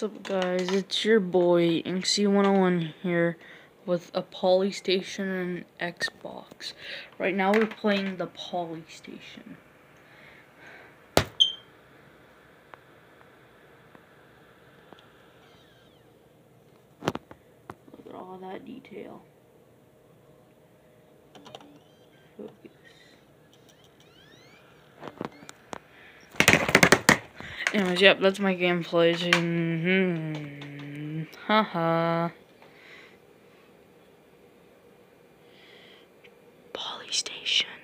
What's up guys, it's your boy Inksy101 here with a Polystation and Xbox. Right now we're playing the Polystation. Look at all that detail. Anyways, yep, that's my gameplays. Mm -hmm. Haha. Polystation.